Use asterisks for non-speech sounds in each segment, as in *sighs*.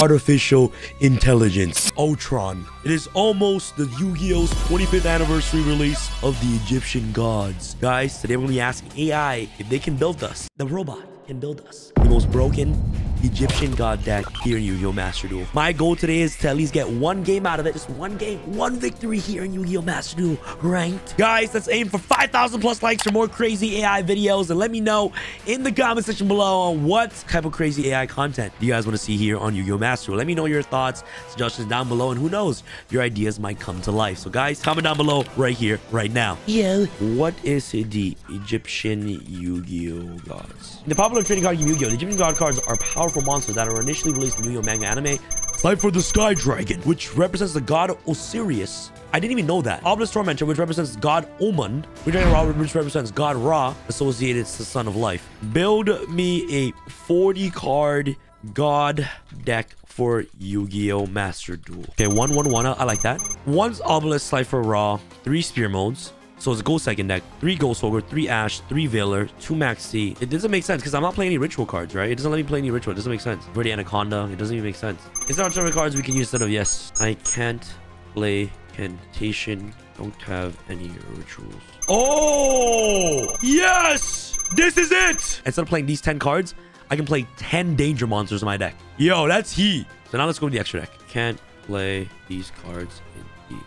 artificial intelligence, Ultron. It is almost the Yu-Gi-Oh's 25th anniversary release of the Egyptian gods. Guys, today we're to be asking AI if they can build us. The robot can build us. The most broken Egyptian god deck here in Yu-Gi-Oh! Master Duel. My goal today is to at least get one game out of it. Just one game, one victory here in Yu-Gi-Oh! Master Duel ranked. Guys, let's aim for 5,000 plus likes for more crazy AI videos. And let me know in the comment section below on what type of crazy AI content you guys want to see here on Yu-Gi-Oh! Master Duel. Let me know your thoughts, suggestions down below. And who knows, your ideas might come to life. So guys, comment down below right here, right now. Yo. What is the Egyptian Yu-Gi-Oh! gods? The popular trading card game Yu-Gi-Oh! The Egyptian god cards are powerful monsters that were initially released in Yu-Gi-Oh! manga anime. Slifer the Sky Dragon, which represents the god Osiris. I didn't even know that. Obelisk Tormentor, which represents God Omun. Which represents God Ra, associated to the Son of Life. Build me a 40 card God deck for Yu-Gi-Oh! Master Duel. Okay, one, one, one. I like that. One's Obelisk Slifer Ra, three Sphere modes. So it's a gold second deck, three Ghost Ogre, three Ash, three Veiler, two Maxi. It doesn't make sense because I'm not playing any ritual cards, right? It doesn't let me play any ritual. It doesn't make sense. Verte Anaconda. It doesn't even make sense. Is there alternate cards we can use instead of yes? I can't play Cantation. Don't have any rituals. Oh! Yes! This is it! Instead of playing these 10 cards, I can play 10 danger monsters in my deck. Yo, that's heat. So now let's go to the extra deck. Can't play these cards in the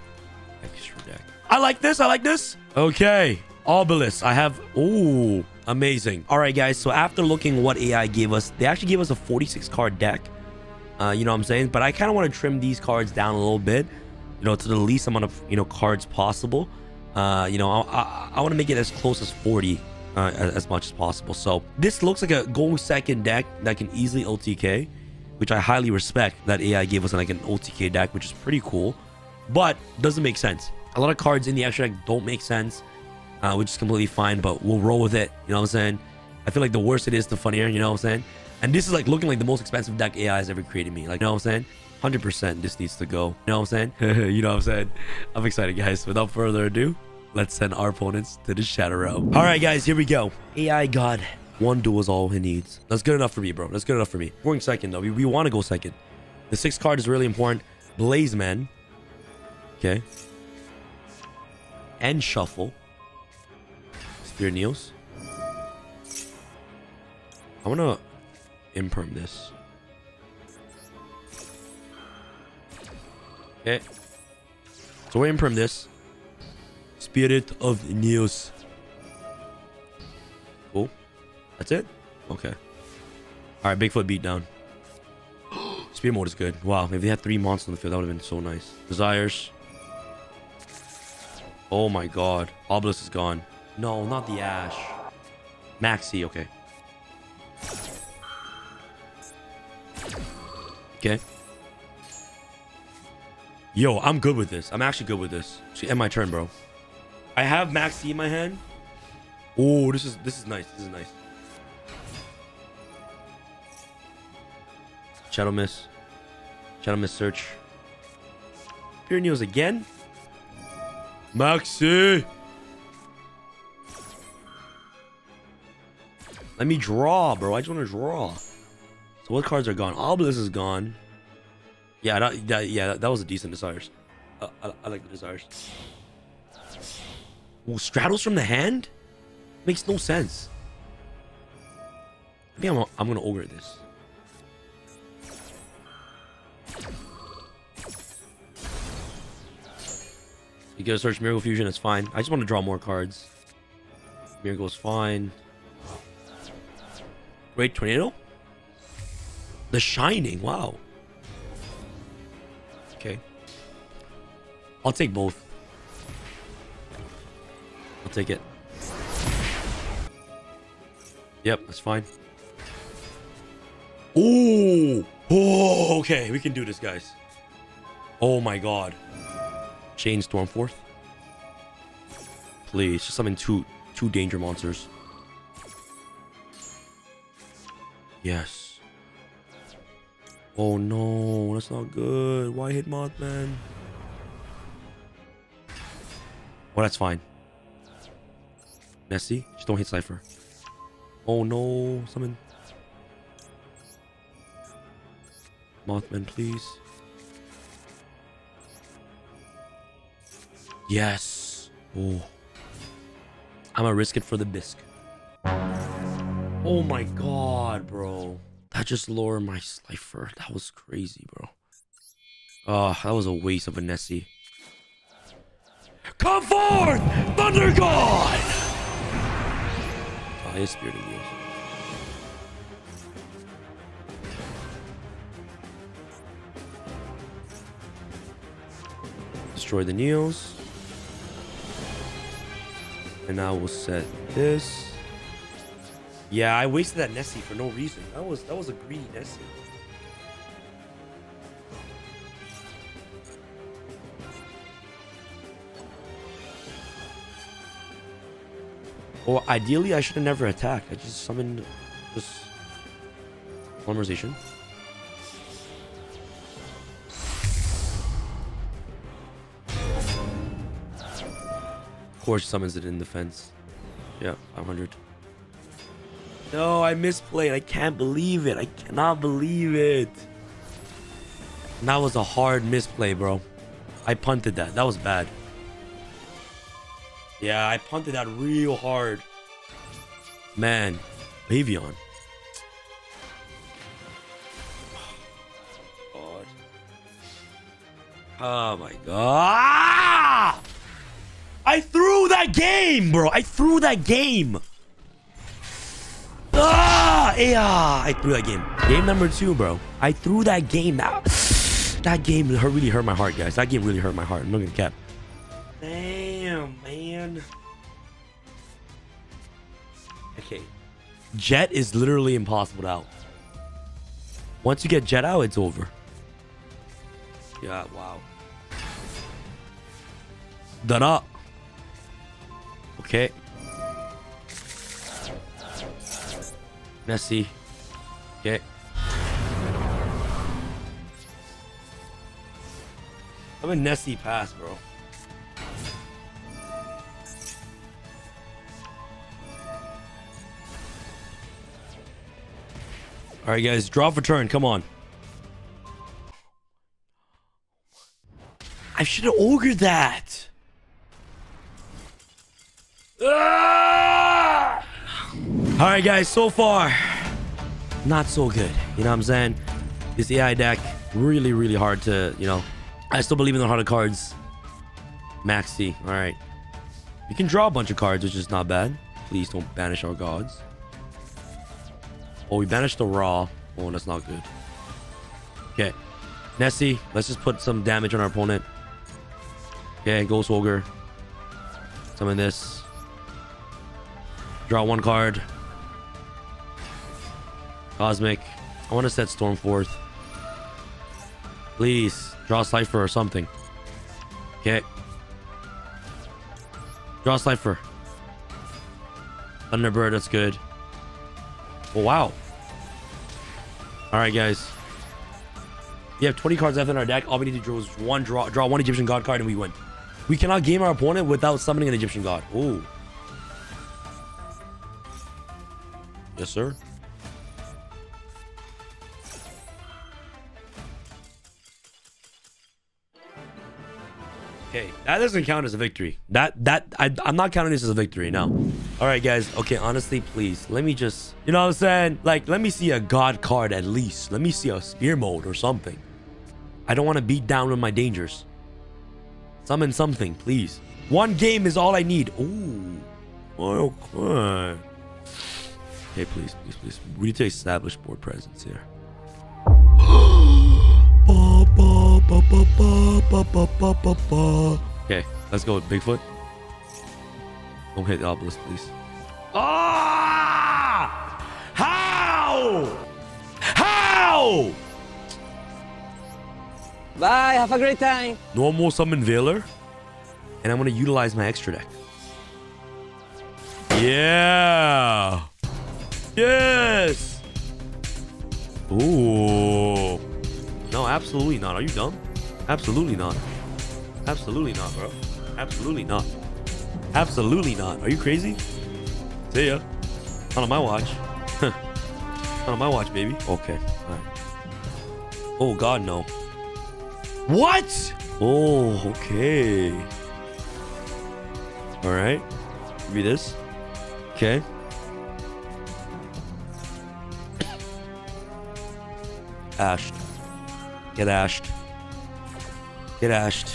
extra deck. I like this. I like this. Okay. Obelisk. I have... Oh, amazing. All right, guys. So after looking what AI gave us, they actually gave us a 46 card deck. Uh, you know what I'm saying? But I kind of want to trim these cards down a little bit, you know, to the least amount of, you know, cards possible. Uh, you know, I, I, I want to make it as close as 40 uh, as, as much as possible. So this looks like a gold second deck that can easily OTK, which I highly respect that AI gave us like an OTK deck, which is pretty cool, but doesn't make sense a lot of cards in the extra deck don't make sense, uh, which is completely fine, but we'll roll with it. You know what I'm saying? I feel like the worse it is, the funnier. You know what I'm saying? And this is like looking like the most expensive deck AI has ever created me. Like, you know what I'm saying? 100% this needs to go. You know what I'm saying? *laughs* you know what I'm saying? I'm excited, guys. Without further ado, let's send our opponents to the Shadow Realm. All right, guys, here we go. AI God. One duel is all he needs. That's good enough for me, bro. That's good enough for me. We're going second, though. We, we want to go second. The sixth card is really important. Blaze Man. Okay and shuffle. Spear Neos. I want to imperm this. Okay. So we imperm this. Spirit of Neos. Cool. That's it? Okay. Alright, Bigfoot beat down. *gasps* Sphere mode is good. Wow, if they had three monsters on the field, that would have been so nice. Desires. Oh my god. Obelisk is gone. No, not the Ash. Maxi, okay. Okay. Yo, I'm good with this. I'm actually good with this. See, end my turn, bro. I have Maxi in my hand. Oh, this is this is nice. This is nice. Shadow Mist. Shadow Mist search. Pure Neos again. Maxi! Let me draw, bro. I just want to draw. So what cards are gone? Obelisk is gone. Yeah, that, that yeah, that, that, was a decent desires. Uh, I, I, like the desires. Straddles from the hand? Makes no sense. I think I'm, I'm gonna ogre this. You go search Miracle Fusion, it's fine. I just want to draw more cards. Miracle's fine. Great Tornado? The Shining, wow. Okay. I'll take both. I'll take it. Yep, that's fine. Ooh! Oh, okay. We can do this, guys. Oh my god. Chain Stormforth. Please, just summon two two danger monsters. Yes. Oh no, that's not good. Why hit Mothman? Oh, that's fine. Nessie, just don't hit Cypher. Oh no, summon. Mothman, please. Yes. Oh. I'm gonna risk it for the bisque. Oh my god, bro. That just lowered my Slifer. That was crazy, bro. Oh, that was a waste of a Nessie. Come forth, Thunder God! Oh, his spirit of. Destroy the Neos. And now we'll set this. Yeah, I wasted that Nessie for no reason. That was that was a greedy Nessie. Well, ideally, I should have never attacked. I just summoned this polymerization. Of course, summons it in defense. Yeah, 500. No, I misplayed. I can't believe it. I cannot believe it. That was a hard misplay, bro. I punted that. That was bad. Yeah, I punted that real hard. Man, Le'Veon. *sighs* God. Oh my god. I threw that game, bro. I threw that game. Ah, yeah, I threw that game. Game number two, bro. I threw that game. That, *sighs* that game really hurt my heart, guys. That game really hurt my heart. I'm not gonna cap. Damn, man. Okay. Jet is literally impossible to out. Once you get Jet out, it's over. Yeah, wow. Done up. Okay. Nessie. Okay. I'm a Nessie pass, bro. All right, guys, draw for turn. Come on. I should have ogred that. Ah! All right, guys, so far, not so good. You know what I'm saying? This AI deck, really, really hard to, you know. I still believe in the heart of cards. Maxi, all right. You can draw a bunch of cards, which is not bad. Please don't banish our gods. Oh, we banished the Ra. Oh, that's not good. Okay. Nessie, let's just put some damage on our opponent. Okay, Ghost Ogre. Summon this. Draw one card. Cosmic. I want to set Stormforth. Please, draw Slifer or something. Okay. Draw Slifer. Thunderbird, that's good. Oh, wow. All right, guys. We have 20 cards left in our deck. All we need to do is one draw, draw one Egyptian God card, and we win. We cannot game our opponent without summoning an Egyptian God. Ooh. Yes, sir. Okay, that doesn't count as a victory. That that I, I'm not counting this as a victory. No. All right, guys. Okay, honestly, please let me just, you know what I'm saying? Like, let me see a god card at least. Let me see a sphere mode or something. I don't want to beat down with my dangers. Summon something, please. One game is all I need. Ooh. Okay. Okay, please, please, please. We need to establish board presence here. Okay, let's go with Bigfoot. Don't hit the obelisk, please. Ah! How? How? Bye, have a great time. Normal summon Veiler. And I'm going to utilize my extra deck. Yeah. Yes. Ooh. No, absolutely not. Are you dumb? Absolutely not. Absolutely not, bro. Absolutely not. Absolutely not. Are you crazy? See ya. Not on my watch. *laughs* not on my watch, baby. Okay. All right. Oh, God, no. What? Oh, okay. All right. Give me this. Okay. *coughs* Ashed. Get ashed. Get ashed.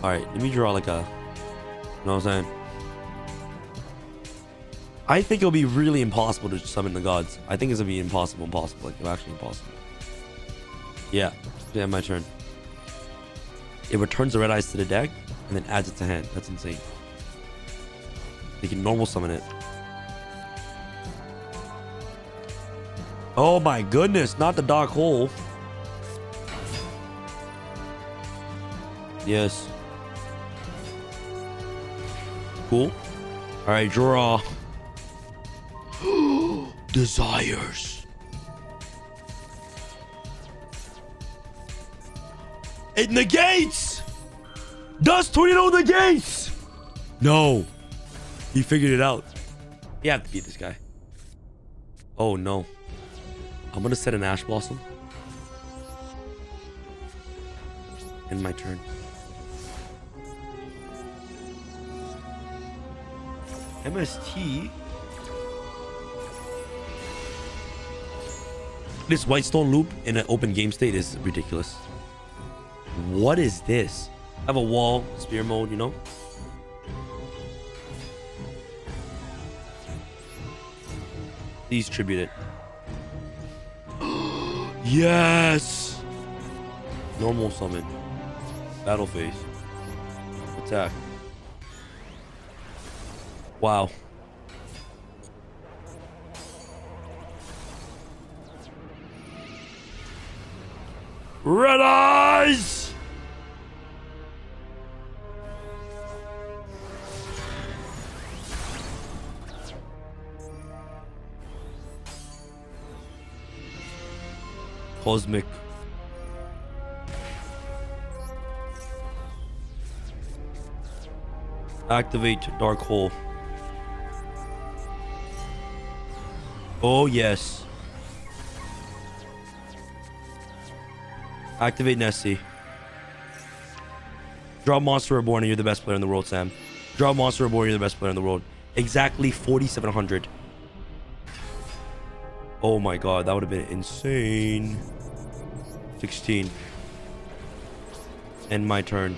Alright, let me draw like a... You know what I'm saying? I think it'll be really impossible to summon the gods. I think it's gonna be impossible, impossible. Like, actually impossible. Yeah. Yeah, my turn. It returns the red eyes to the deck and then adds it to hand. That's insane. They can normal summon it. Oh my goodness, not the dark hole. Yes. Cool. All right, draw. *gasps* Desires. It negates! Does Tornado negates? No. He figured it out. You have to beat this guy. Oh no. I'm gonna set an Ash Blossom. End my turn. MST. This white stone loop in an open game state is ridiculous. What is this? I have a wall, sphere mode, you know? Please tribute it. Yes! Normal summon. Battle phase. Attack. Wow. Red eyes! Cosmic. Activate Dark Hole. Oh, yes. Activate Nessie. Draw Monster Reborn and you're the best player in the world, Sam. Draw Monster Reborn, you're the best player in the world. Exactly 4,700. Oh my god, that would have been insane. 16. End my turn.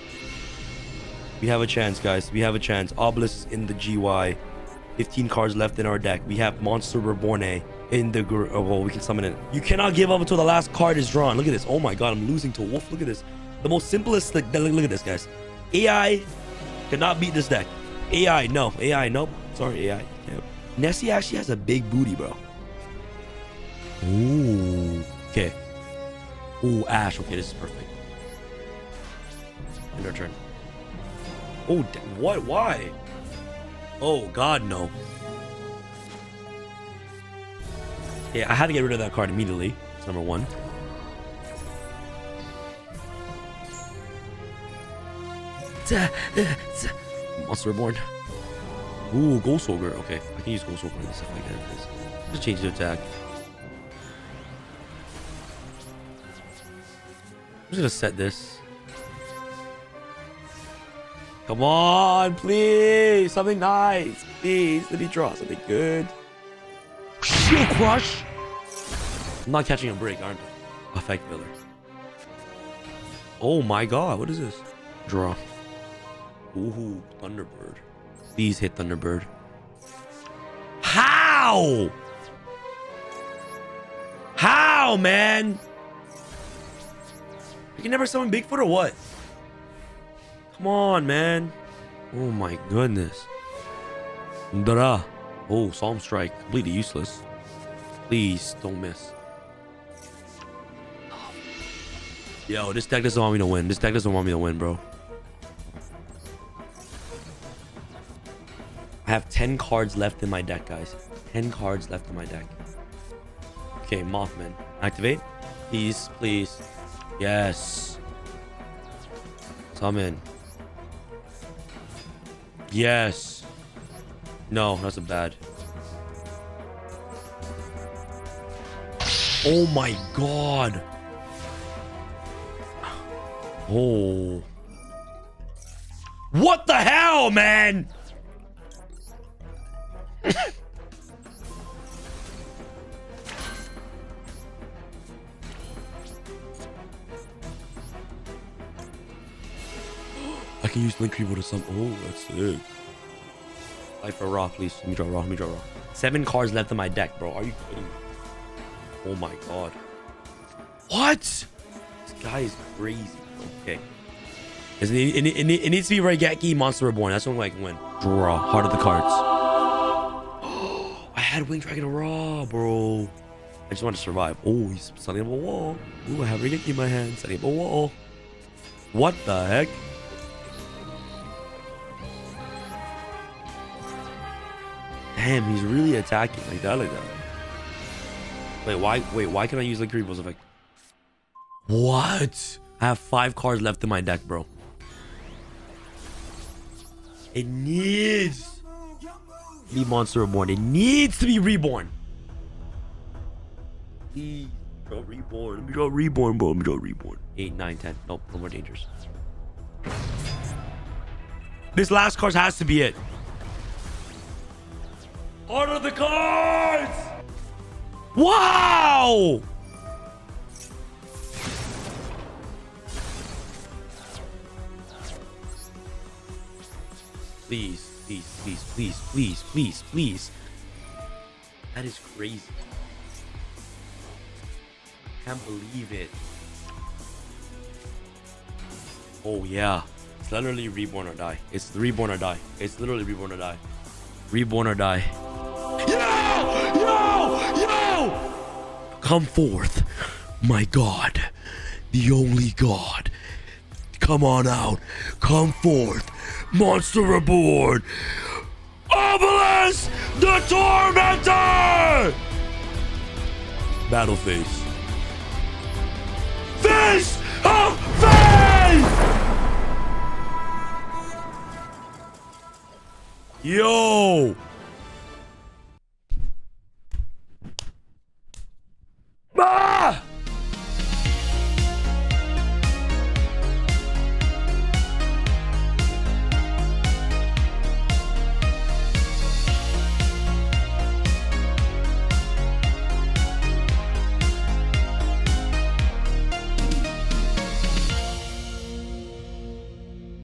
We have a chance, guys. We have a chance. Obelisk in the GY. 15 cards left in our deck. We have Monster Reborn in the... Oh, well, we can summon it. You cannot give up until the last card is drawn. Look at this. Oh my god, I'm losing to Wolf. Look at this. The most simplest... Look, look at this, guys. AI cannot beat this deck. AI, no. AI, nope. Sorry, AI. Yep. Nessie actually has a big booty, bro. Ooh. Okay. Ooh, Ash. Okay, this is perfect. End our turn. Oh, what? Why? Oh, God, no. Yeah, I had to get rid of that card immediately. It's number one. Uh, uh, Monster Reborn. Ooh, Ghost Ogre. Okay, I can use Ghost Ogre and stuff like that. Just change the attack. I'm just gonna set this. Come on, please. Something nice. Please. Let me draw something good. Shield Crush. I'm not catching a break, aren't I? Effect Veiler. Oh my god. What is this? Draw. Ooh, Thunderbird. Please hit Thunderbird. How? How, man? You can never summon Bigfoot or what? Come on, man. Oh my goodness. Dara. Oh, Solemn Strike. Completely useless. Please don't miss. Yo, this deck doesn't want me to win. This deck doesn't want me to win, bro. I have 10 cards left in my deck, guys. 10 cards left in my deck. Okay, Mothman. Activate. Please, please. Yes. Summon. Yes. No, that's a bad. Oh my god. Oh. What the hell, man? Can use Link Reaver to some. Oh, that's sick. Fight for Ra, please. Let me draw Ra. Let me draw Ra. Seven cards left in my deck, bro. Are you kidding me? Oh my god. What? This guy is crazy. Okay. It, it, it, it needs to be Raigeki Monster Reborn. That's the only way I can win. Draw. Heart of the cards. *gasps* I had Wing Dragon Ra, bro. I just want to survive. Oh, he's setting up a wall. Ooh, I have Raigeki in my hand. Setting up a wall. What the heck? Damn, he's really attacking like that, like that. Wait, why? Wait, why can I use like Creepos effect? What? I have five cards left in my deck, bro. It needs to be Monster Reborn. It needs to be Reborn. Please, draw Reborn. Let me Reborn, bro. Let me Reborn. 8, 9, 10. Nope, no more dangers. This last card has to be it. Of the cards! Wow! Please, please, please, please, please, please, please. That is crazy. I can't believe it. Oh yeah. It's literally reborn or die. It's reborn or die. It's literally reborn or die. Reborn or die. Come forth, my God, the only God. Come on out. Come forth. Monster Reborn. Obelisk the Tormentor! Battle face. Face of Faith! Yo!